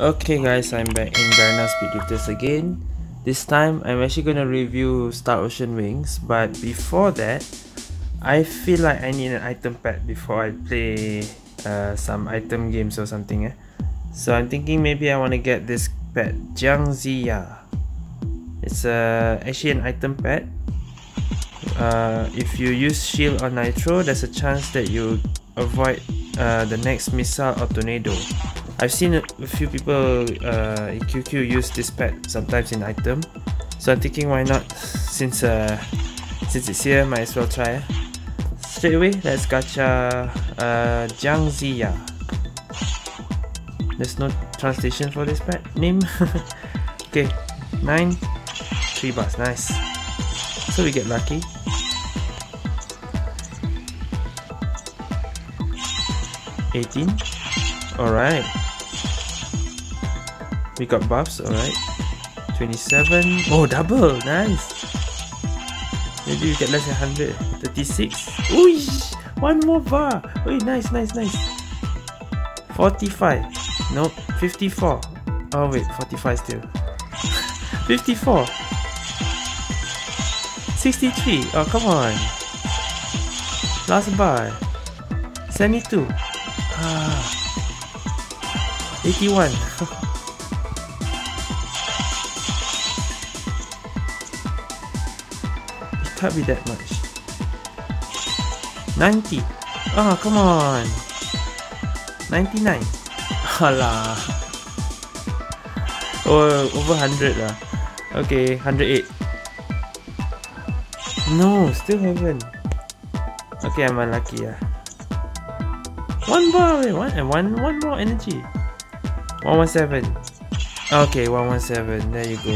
Okay guys, I'm back in Garena Speed Drifters again. This time, I'm actually gonna review Star Ocean Wings, but before that, I feel like I need an item pad before I play uh, some item games or something. Eh? So I'm thinking maybe I want to get this pad, Jiang Ziya. It's uh, actually an item pad. Uh, if you use shield or nitro, there's a chance that you avoid uh, the next missile or tornado. I've seen a few people uh, in QQ use this pet sometimes in item, so I'm thinking why not? Since uh, since it's here, might as well try. Straight away, let's gacha uh, Jiang Ziya. There's no translation for this pet name. okay, nine, three bars, nice. So we get lucky. Eighteen. All right. We got buffs, alright. 27. Oh, double! Nice! Maybe we get less than 100. 36. Ooh, One more bar! Oh, nice, nice, nice. 45. Nope. 54. Oh, wait. 45 still. 54. 63. Oh, come on. Last bar. 72. Ah. 81. can't be that much. 90. Oh, come on. 99. Alah. Oh, over 100 lah. Okay, 108. No, still haven't. Okay, I'm unlucky ah. One bar, one and one, one more energy. 117. Okay, 117. There you go.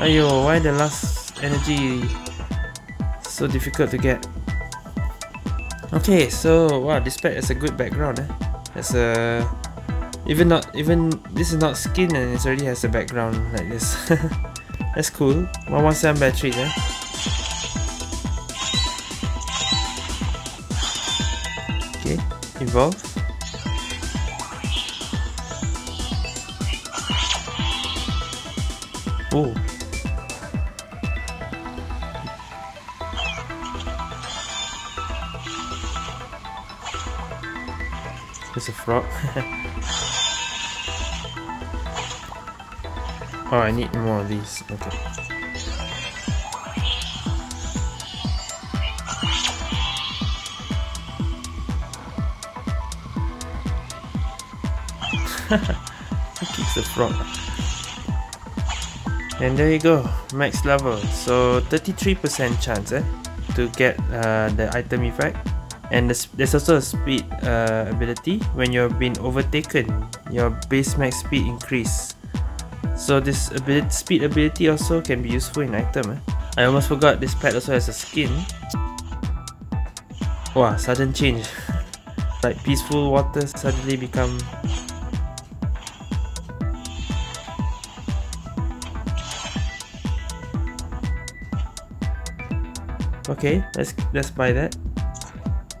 Ayo, why the last energy so difficult to get. Okay, so wow, this pack has a good background. Eh? Has a even not even this is not skin and it already has a background like this. That's cool. 117 batteries. Eh? Evolve. Oh. There's a frog. oh, I need more of these. Okay. Kicks the frog. And there you go, max level. So 33% chance eh, to get uh, the item effect and there's also a speed uh, ability when you're being overtaken your base max speed increase so this ability, speed ability also can be useful in item eh? I almost forgot this pet also has a skin wow sudden change like peaceful water suddenly become okay let's let's buy that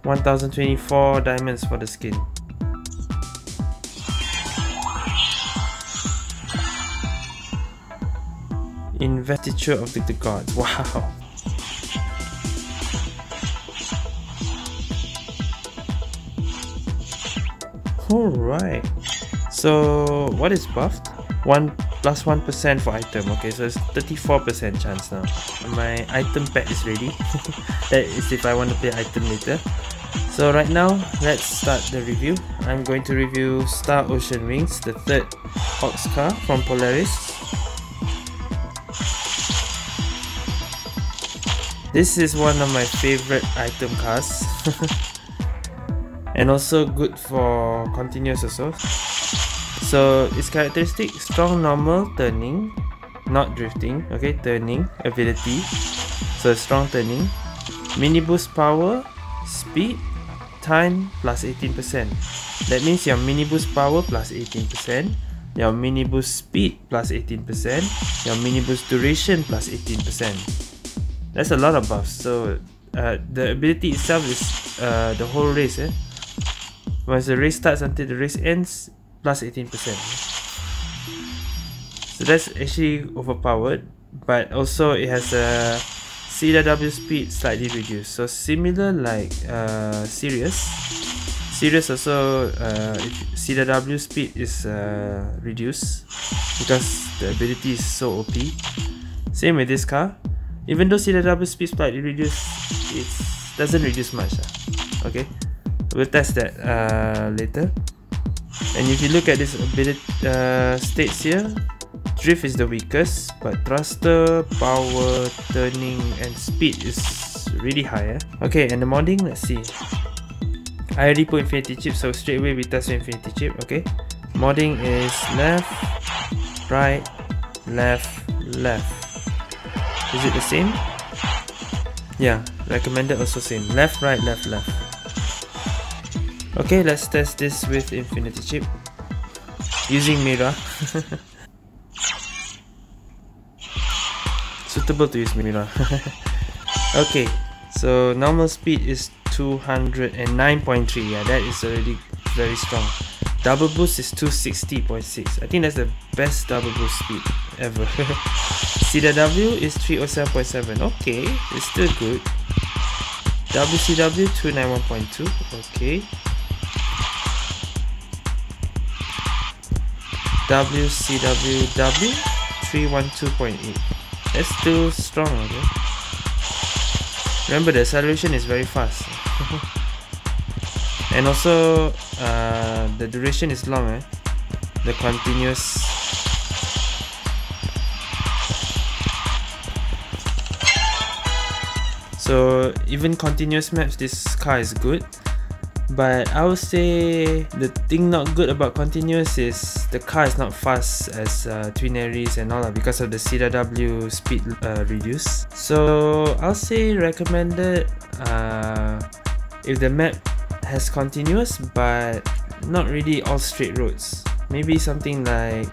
1024 diamonds for the skin. Investiture of the, the gods. Wow. Alright. So what is buffed? One plus one percent for item. Okay, so it's 34% chance now. My item pack is ready. that is if I want to play item later. So right now, let's start the review. I'm going to review Star Ocean Wings, the third Ox car from Polaris. This is one of my favorite item cars. and also good for continuous also. So its characteristic, strong normal turning, not drifting, okay, turning ability. So strong turning, mini boost power, speed, time plus 18%. That means your mini boost power plus 18%, your mini boost speed plus 18%, your mini boost duration plus 18%. That's a lot of buffs. So uh, the ability itself is uh, the whole race. Eh? Once the race starts until the race ends, plus 18%. So that's actually overpowered, but also it has a CW speed slightly reduced. So similar like uh, Sirius. Sirius also uh, CW speed is uh, reduced because the ability is so OP. Same with this car. Even though CW speed slightly reduced, it doesn't reduce much. Uh. Okay, we'll test that uh, later. And if you look at this ability uh, states here, drift is the weakest, but thruster, power, turning, and speed is really high. Eh? Okay, and the modding, let's see. I already put infinity chip, so straight away we test infinity chip. Okay, modding is left, right, left, left. Is it the same? Yeah, recommended also same. Left, right, left, left. Okay, let's test this with infinity chip. Using Mira. Suitable to use Mira. okay, so normal speed is 209.3. Yeah, that is already very strong. Double boost is 260.6. I think that's the best double boost speed ever. CW is 307.7. Okay, it's still good. WCW 291.2. Okay. WCWW 312.8 that's still strong okay? Remember the acceleration is very fast. And also uh, the duration is long eh? the continuous. So even continuous maps this car is good but I would say the thing not good about continuous is the car is not fast as uh, Twin Aries and all that because of the CW speed uh, reduce. So I'll say recommended uh, if the map has continuous but not really all straight roads. Maybe something like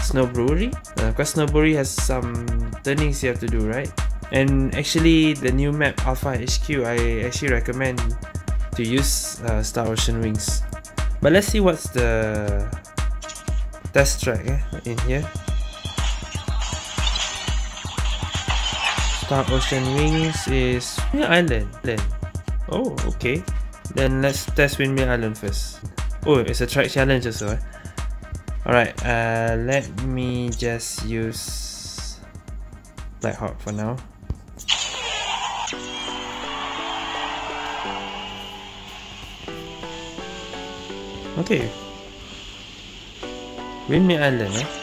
Snow Brewery uh, because Snow Brewery has some turnings you have to do right. And actually the new map Alpha HQ I actually recommend to use uh, Star Ocean Wings. But let's see what's the test track eh, in here. Star Ocean Wings is Windmill Island. Then. Oh, okay. Then let's test Windmill Island first. Oh, it's a track challenge also. Eh? Alright, uh, let me just use Black Hawk for now. Okay. Windmill Island eh?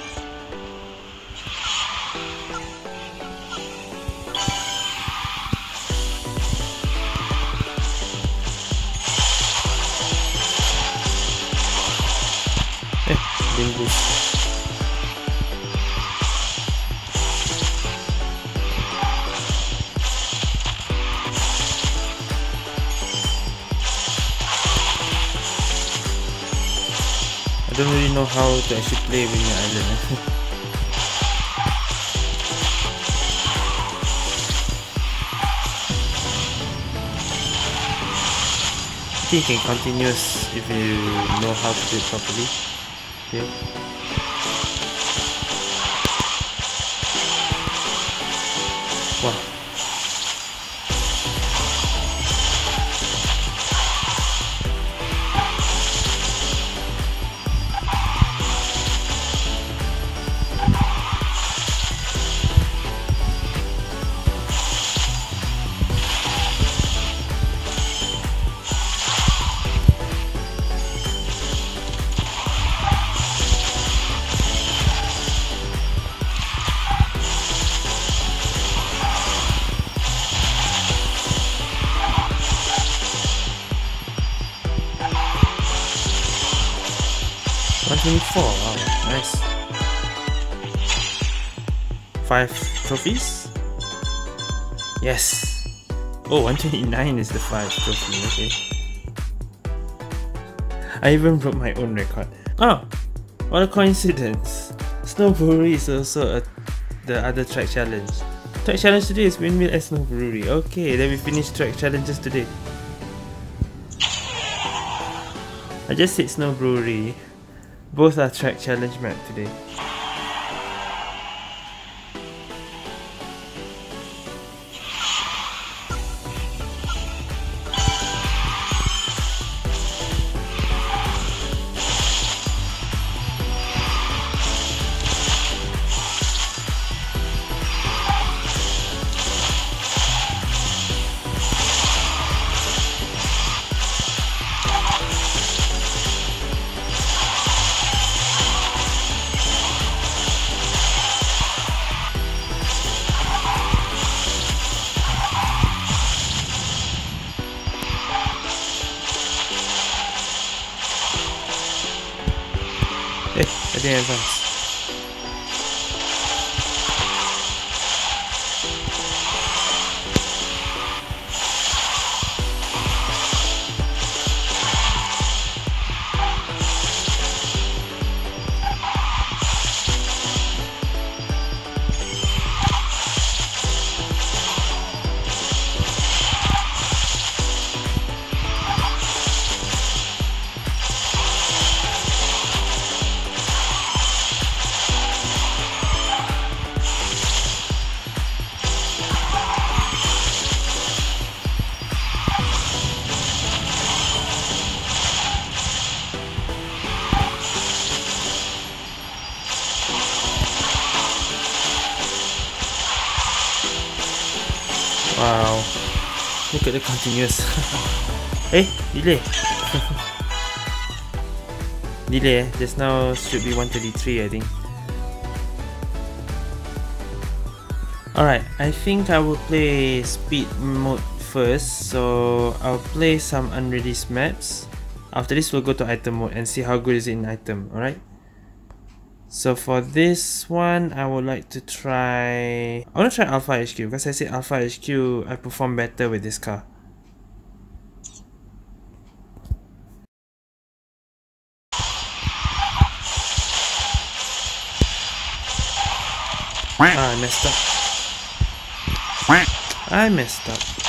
To actually play Windmill Island. I think you can continuous if you know how to do it properly. Okay. 5 trophies. Yes! Oh, 129 is the 5 trophy, okay. I even broke my own record. Oh! What a coincidence! Snow Brewery is also a, the other track challenge. Track challenge today is Windmill at Snow Brewery. Okay, then we finish track challenges today. I just said Snow Brewery. Both are track challenge map today. Eh, I The continuous. hey, delay. delay eh? Just now should be 133 I think. Alright, I think I will play speed mode first. So I'll play some unreleased maps. After this we'll go to item mode and see how good is it in item, alright? So for this one, I would like to try... I want to try Alpha HQ because I see Alpha HQ, I perform better with this car. Ah, I messed up. I messed up.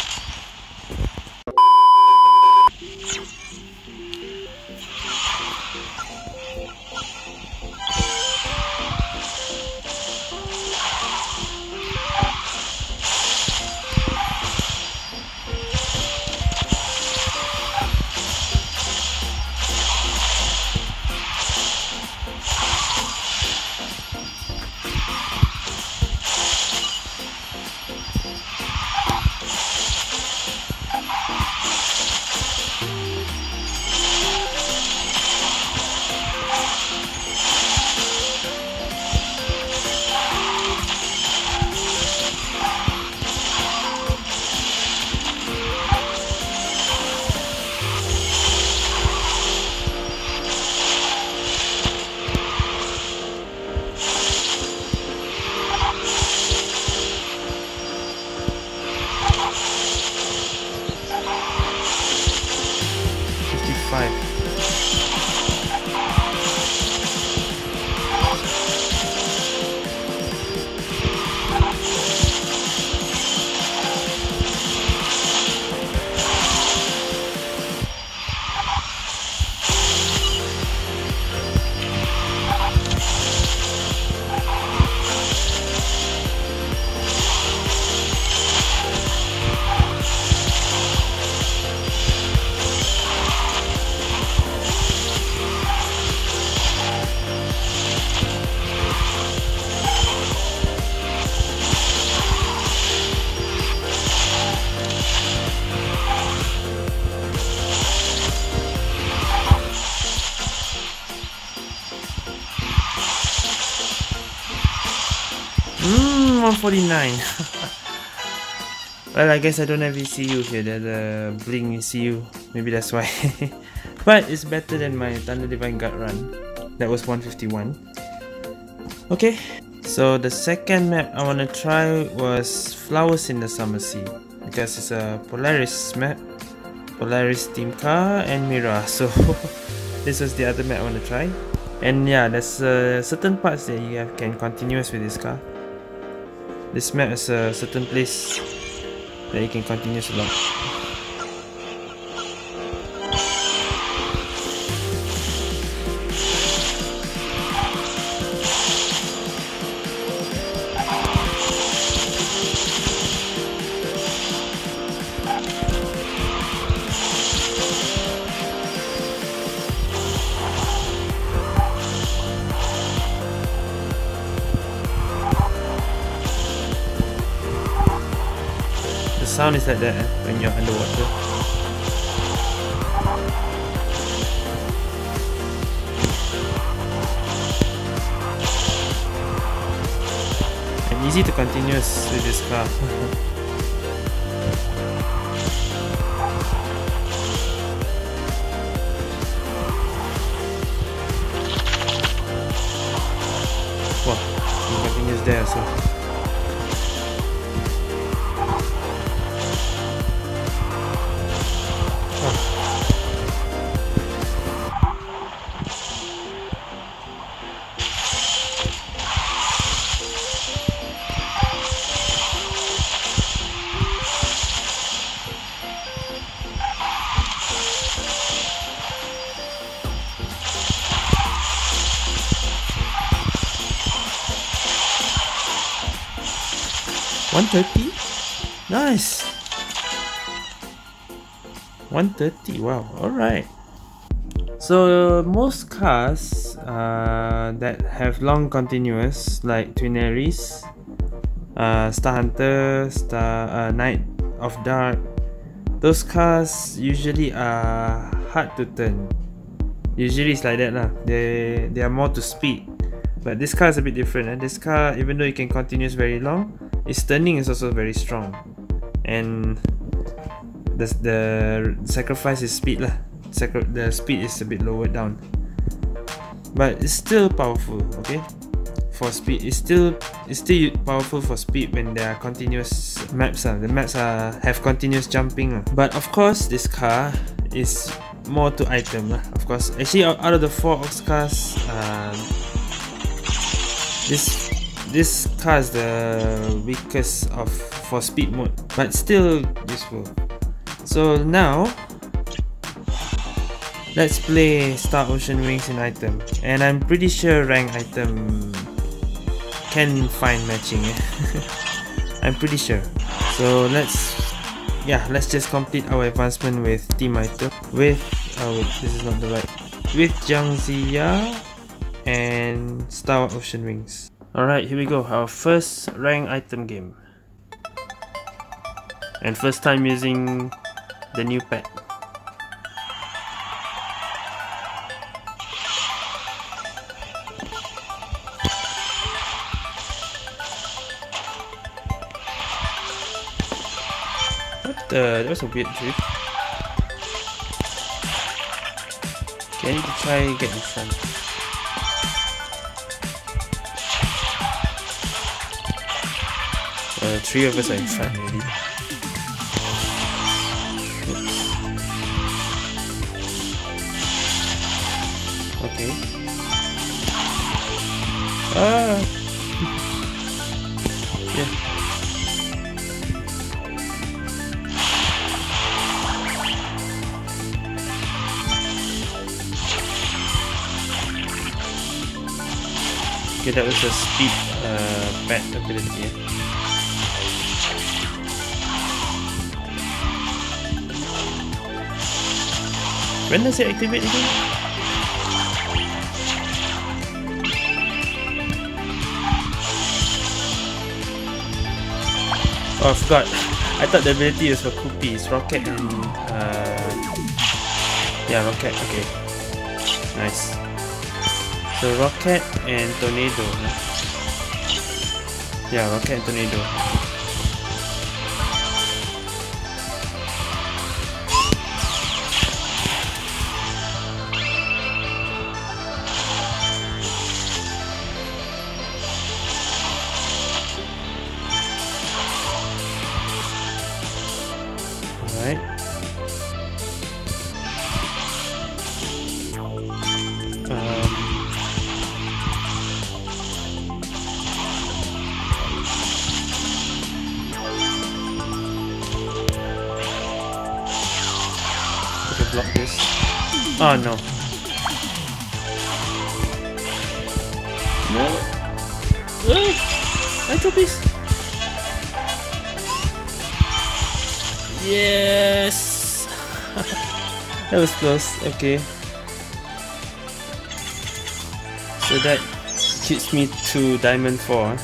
149. well, I guess I don't have ECU here. that a bling ECU. Maybe that's why. but it's better than my Thunder Divine Gut run. That was 151. Okay, so the second map I want to try was Flowers in the Summer Sea. Because it's a Polaris map. Polaris Team Car and Mira. So this was the other map I want to try. And yeah, there's uh, certain parts that you have, can continuous with this car. This map is a certain place that you can continue along. sound is like that eh, when you're underwater. And easy to continue with this car. wow, continuous there so. 130 wow all right so most cars uh, that have long continuous like Twinaries, uh, Star Hunter, Star uh, Night of Dark, those cars usually are hard to turn. Usually it's like that lah. They they are more to speed, but this car is a bit different. And eh? this car, even though it can continuous very long, its turning is also very strong, and the the sacrifice is speed lah the speed is a bit lower down but it's still powerful okay for speed it's still it's still powerful for speed when there are continuous maps uh. the maps are have continuous jumping uh. but of course this car is more to item uh. of course actually out of the four ox cars uh, this this car is the weakest of for speed mode but still useful so now Let's play Star Ocean Wings in item. And I'm pretty sure rank item can find matching. I'm pretty sure. So let's yeah, let's just complete our advancement with team item with oh wait, this is not the right with Jiang Ziya and Star Ocean Wings. Alright, here we go. Our first rank item game. And first time using the new pet. the that was a weird drift. Okay, I need to try get in front. Uh, three of us are in front already. Okay. Ah. yeah. Okay, that was a speed uh, bat ability. Eh? When does it activate again? Oh, I forgot. I thought the ability is for Koopy. It's Rocket and... Uh, yeah, Rocket. Okay. Nice. So rocket and tornado. Yeah, rocket and tornado. Close. Okay. So that keeps me to diamond four.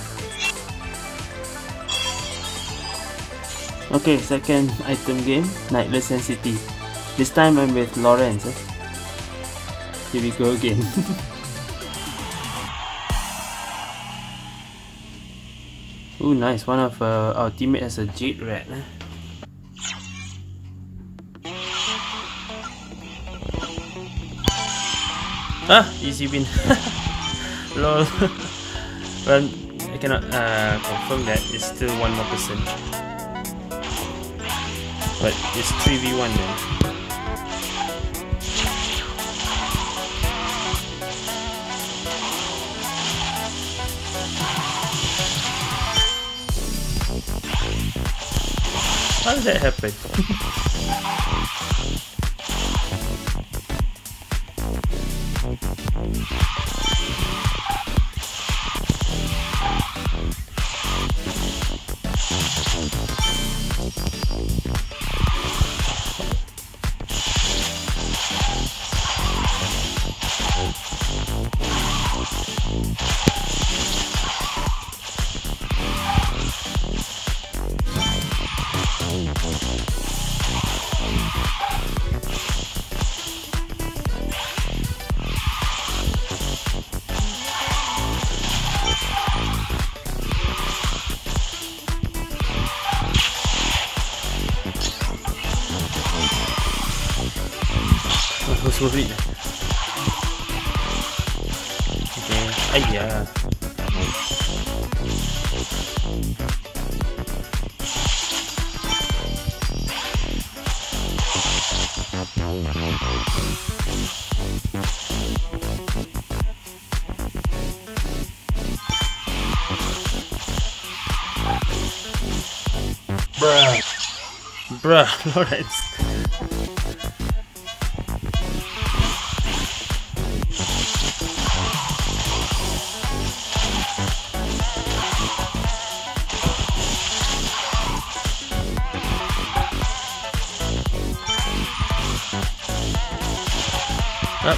Okay, second item game, Nightless City. This time I'm with Lawrence. Eh? Here we go again. Ooh, nice. One of uh, our teammates has a Jade Rat. Eh? Ah, easy win. Lol. well, I cannot uh, confirm that. It's still one more person. But it's 3v1 then. How did that happen? Uh, okay. Ayah. Bruh. Bruh, Lawrence.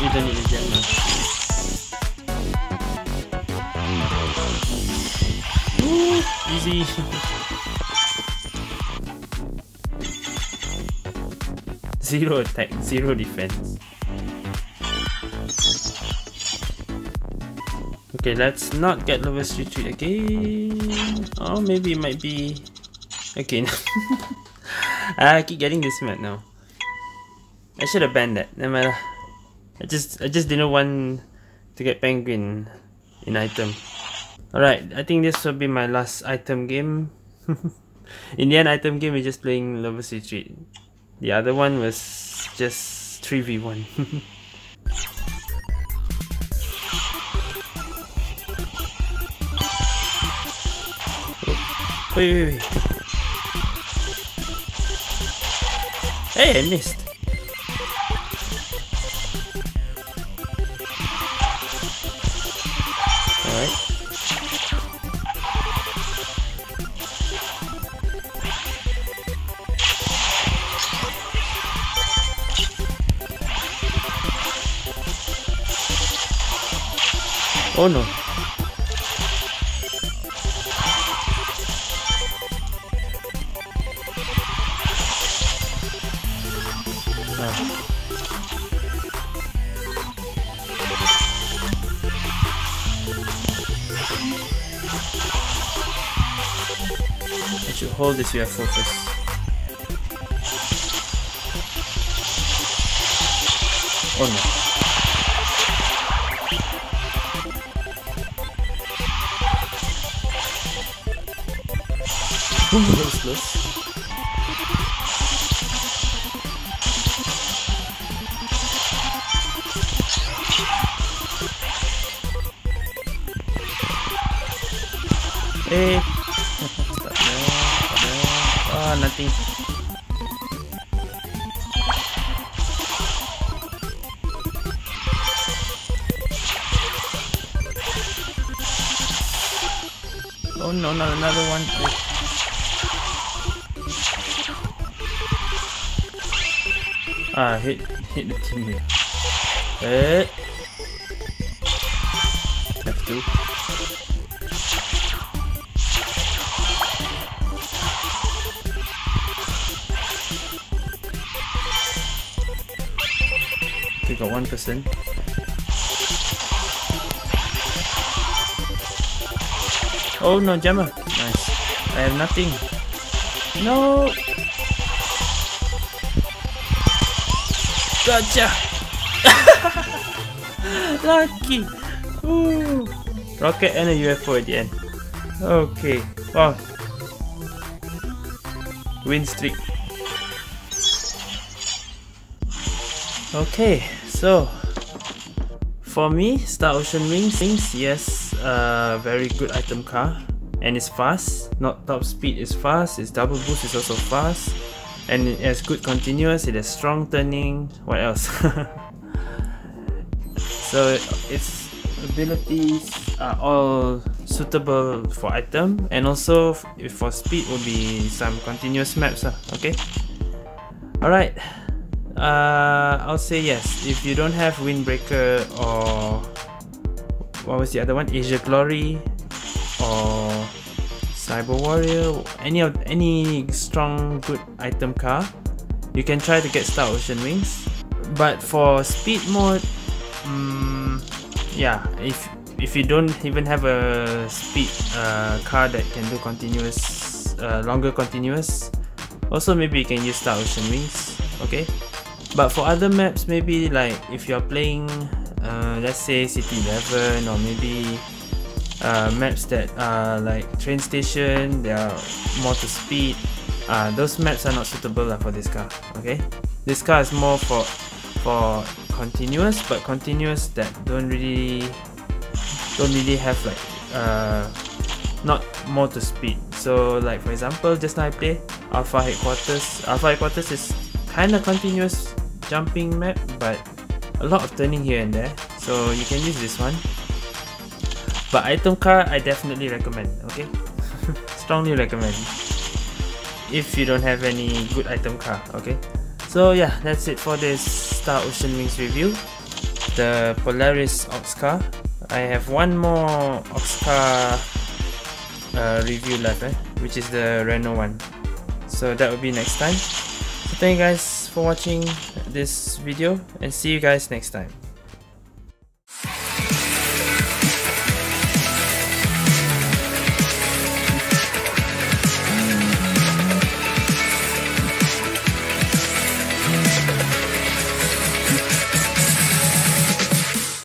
You don't need easy. zero attack, zero defense. Okay, let's not get Lover's Retreat again. Oh, maybe it might be... Okay, I keep getting this map now. I should have banned that. Never mind. I just I just didn't want to get penguin in item. Alright, I think this will be my last item game. in the end item game we're just playing Lover's Retreat. The other one was just 3v1. Oh, wait, wait, wait. Hey, I missed. Oh no. Ah. Should hold this UFO first. Oh no. That was. Eh. Ah, nothing. Oh no, not another one. Ah, hit hit the team here. Eh. Left two. We got one person. Oh no, Gemma. Nice. I have nothing. No. Gotcha. Lucky. Ooh. Rocket and a UFO at the end. Okay. Wow. Win streak. Okay, so for me, Star Ocean Wings, wings yes, uh, very good item car and it's fast. Not top speed is fast, its double boost is also fast and it has good continuous, it has strong turning, what else? so its abilities are all suitable for item and also for speed will be some continuous maps uh, okay? Alright uh, I'll say yes. If you don't have windbreaker or what was the other one? Asia Glory or Cyber Warrior any of any strong good item car you can try to get Star Ocean Wings. But for speed mode um, yeah if if you don't even have a speed uh, car that can do continuous uh, longer continuous also maybe you can use Star Ocean Wings okay? But for other maps maybe like if you're playing uh, let's say City 11 or maybe uh, maps that are like train station they are more to speed. Uh, those maps are not suitable uh, for this car okay? This car is more for for continuous but continuous that don't really don't really have like uh, not more to speed. So like for example just now I play Alpha Headquarters. Alpha Headquarters is kind of continuous jumping map but a lot of turning here and there. So you can use this one but item car I definitely recommend okay strongly recommend if you don't have any good item car okay so yeah that's it for this Star Ocean Wings review the Polaris Ox car I have one more Oxcar uh, review left, eh? which is the Renault one. So that will be next time. So thank you guys for watching this video and see you guys next time.